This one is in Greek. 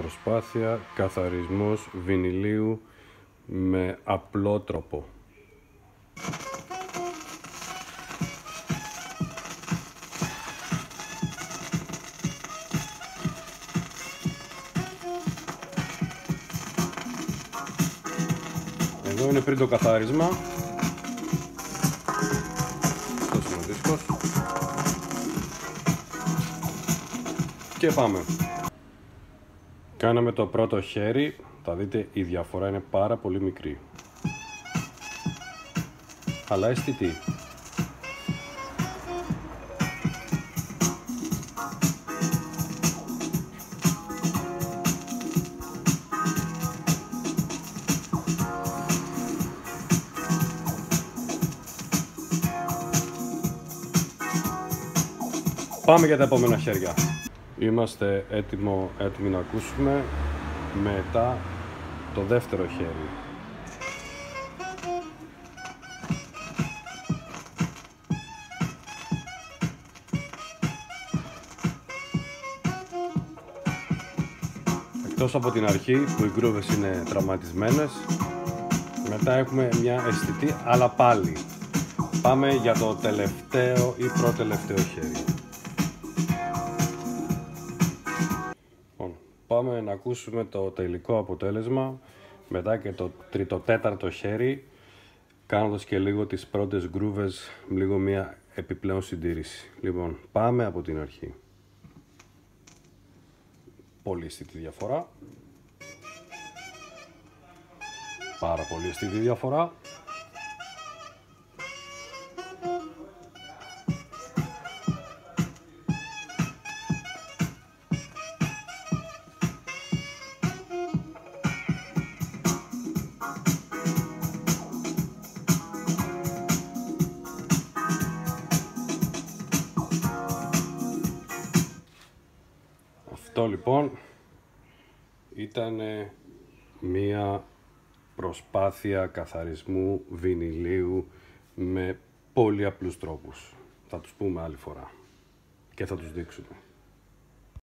Προσπάθεια καθαρισμός βινιλίου με απλό τρόπο. Εδώ είναι πριν το καθάρισμα. Αυτός είναι ο δίσκος. Και πάμε. Κάναμε το πρώτο χέρι. Θα δείτε η διαφορά είναι πάρα πολύ μικρή. Αλλά αισθητή. Πάμε για τα επόμενα χέρια. Είμαστε έτοιμο, έτοιμοι να ακούσουμε μετά το δεύτερο χέρι. Εκτός από την αρχή που οι γκρούβες είναι τραυματισμένες μετά έχουμε μια αισθητή αλλά πάλι πάμε για το τελευταίο ή προτελευταίο χέρι. Πάμε να ακούσουμε το τελικό αποτέλεσμα μετά και το τριτοτέταρτο χέρι κάνοντας και λίγο τις πρώτες γκρούβες λίγο μια επιπλέον συντήρηση. Λοιπόν, πάμε από την αρχή. Πολύ αισθητή διαφορά. Πάρα πολύ αισθητή διαφορά. Αυτό λοιπόν ήταν μία προσπάθεια καθαρισμού βινιλίου με πολύ απλούς τρόπους. Θα τους πούμε άλλη φορά και θα τους δείξουμε.